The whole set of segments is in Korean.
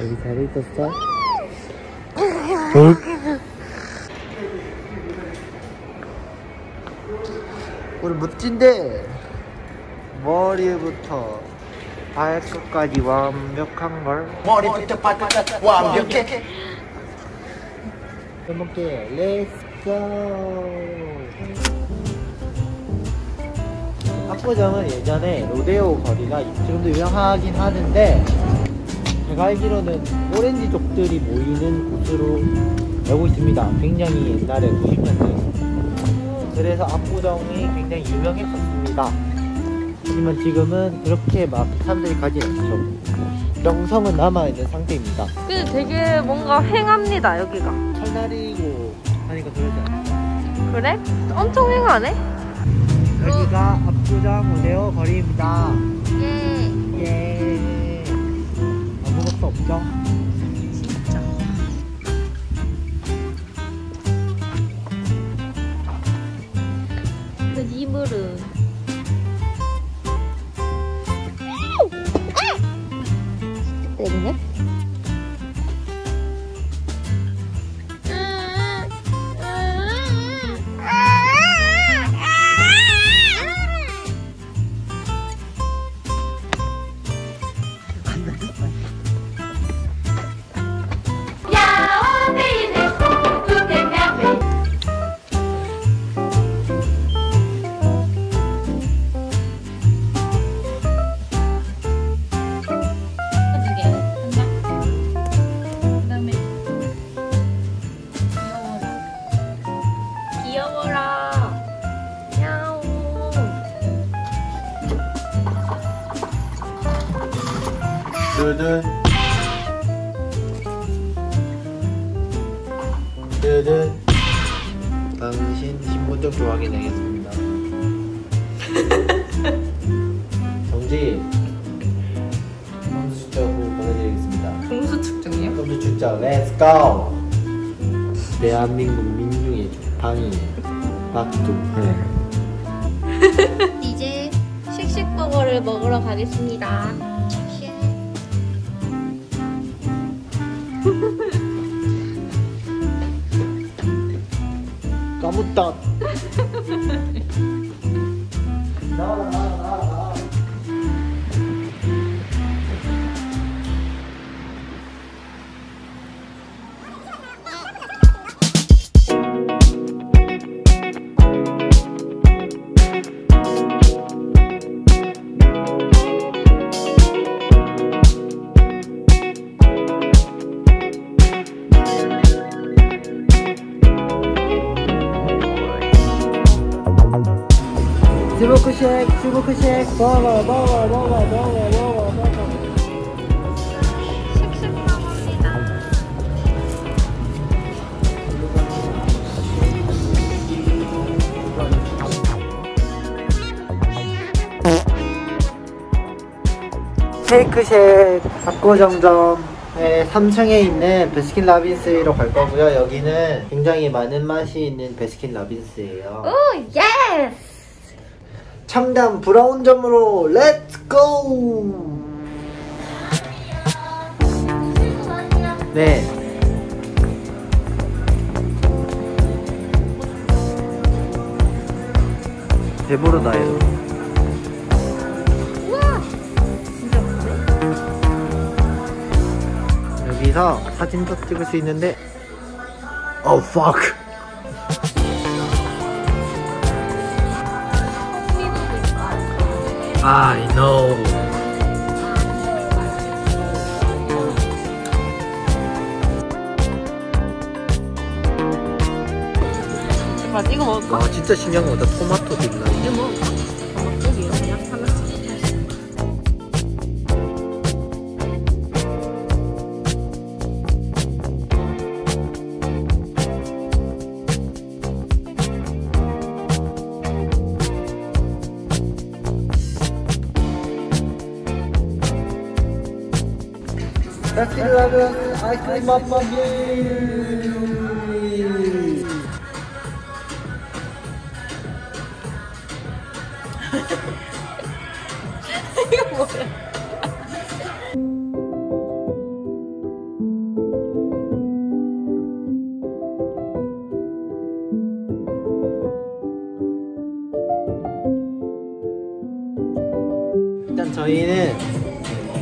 여기 잘 있었어? 우리 멋진데 머리부터 발끝까지 완벽한 걸? 머리부터 발끝까지 완벽해. 해볼게. let's go 압구정은 예전에 로데오 거리가 지금도 유명하긴 하는데 제가 알기로는 오렌지족들이 모이는 곳으로 알고 있습니다 굉장히 옛날에 90년대 그래서 압구정이 굉장히 유명했었습니다 하지만 지금은 그렇게 막 사람들이 가지 않죠 명성은 남아있는 상태입니다 근데 되게 뭔가 휑합니다 여기가 설날이고 하니까 그러지 않을까? 그래? 엄청 휑하네? 여기가 압 구정 로데오 거리입니다. 예예 두둔 두둔 당신 신분증 좀 확인하겠습니다. 정지. 점수 후 보내드리겠습니다. 공수 측정이요? 점수 출자 렛츠 고 대한민국 민중의 방이 박두. 이제 씩씩버거를 먹으러 가겠습니다 까묻 먹어 먹어 먹어 먹어 먹어 먹어 쉐이크쉑 압구정점의 3층에 있는 베스킨 라빈스로 갈 거고요. 여기는 굉장히 많은 맛이 있는 베스킨 라빈스예요. oh yes 첨단 브라운 점으로 렛츠 고! 네. 진짜 많네 여기서 사진도 찍을 수 있는데 Oh fuck! I know. 맞아 이거 먹을까? 아 진짜 신기한 거다 토마토도 있나? 아이스크림 밥 먹기 일단 저희는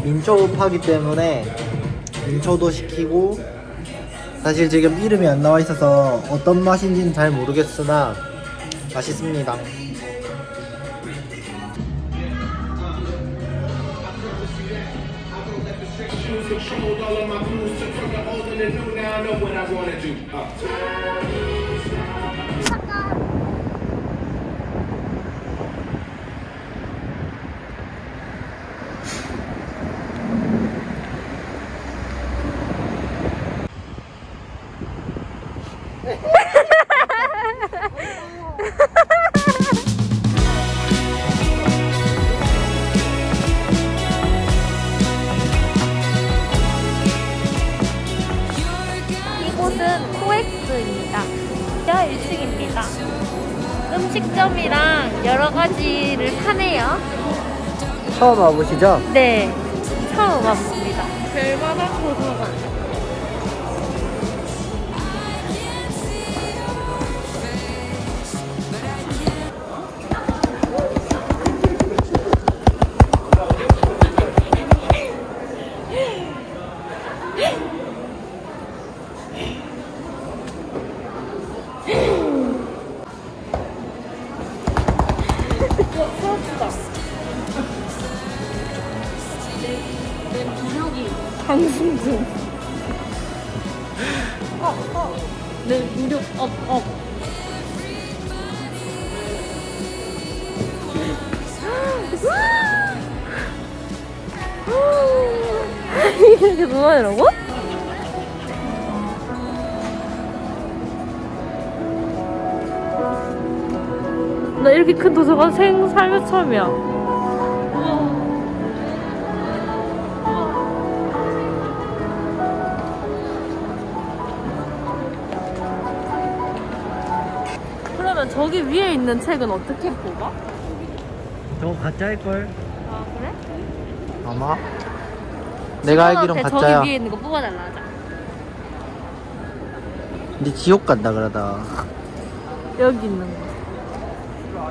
민초파기 때문에 민초도 시키고 사실 지금 이름이 안 나와 있어서 어떤 맛인지는 잘 모르겠으나 맛있습니다. 여러 가지를 파네요. 처음 와보시죠? 네, 처음 와봅니다. 별마당 도서관. 중. 어, 어. 내 무력 업, 업. 이렇게 누워이라고? 나 이렇게 큰 도서관 생 살면 처음이야. 저기 위에 있는 책은 어떻게 뽑아? 저거 가짜일걸? 아 그래? 아마? 내가 알기론 가짜야. 저기 위에 있는 거 뽑아달라 하자. 근데 지옥 간다 그러다. 여기 있는 거.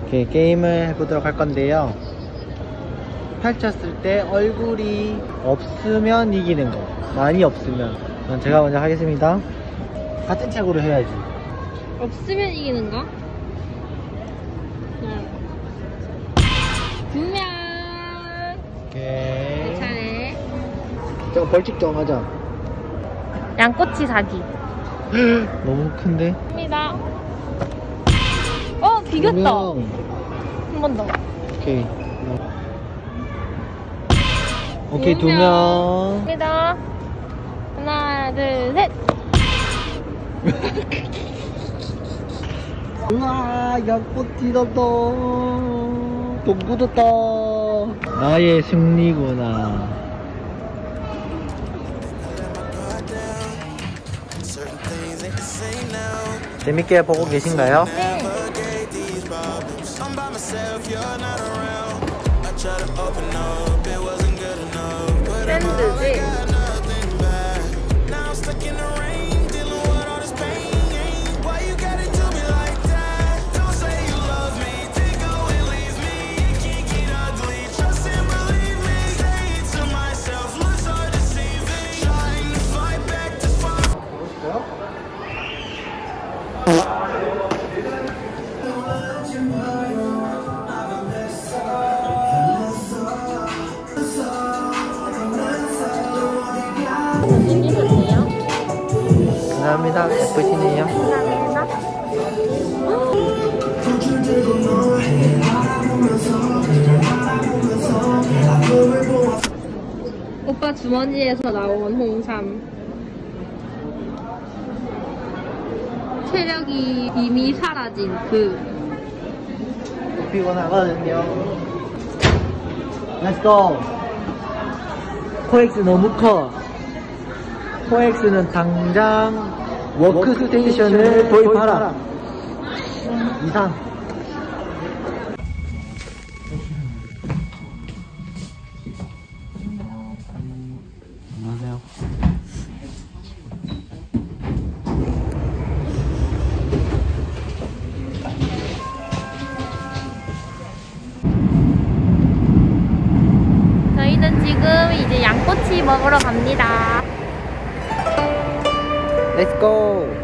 이렇게 게임을 해보도록 할 건데요. 펼쳤을 때 얼굴이 없으면 이기는 거. 많이 없으면. 그럼 제가 먼저 하겠습니다. 같은 책으로 해야지. 없으면 이기는 거? 네. 두 명. 오케이. 차례. 저거 벌칙 정하자. 양꼬치 사기. 너무 큰데? 합니다. 어 비겼다. 한 번 더. 오케이. 오케이, 두두 명. 명. 합니다. 하나 둘 셋. 우와, 양꼬치다 동구졌다. 나의 승리구나. 재밌게 보고 계신가요? 네. 샌드지. 감사합니다. 오빠 주머니에서 나온 홍삼. 체력이 이미 사라진 그. 피곤하거든요. Let's go. 코엑스 너무 커. 코엑스는 당장 워크스테이션을 도입하라. 이상. 안녕하세요. 저희는 지금 이제 양꼬치 먹으러 갑니다. Let's go!